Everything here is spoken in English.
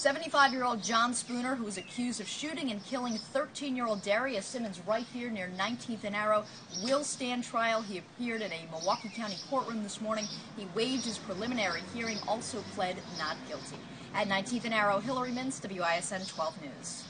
75-year-old John Spooner, who was accused of shooting and killing 13-year-old Darius Simmons right here near 19th and Arrow, will stand trial. He appeared in a Milwaukee County courtroom this morning. He waived his preliminary hearing, also pled not guilty. At 19th and Arrow, Hillary Mintz, WISN 12 News.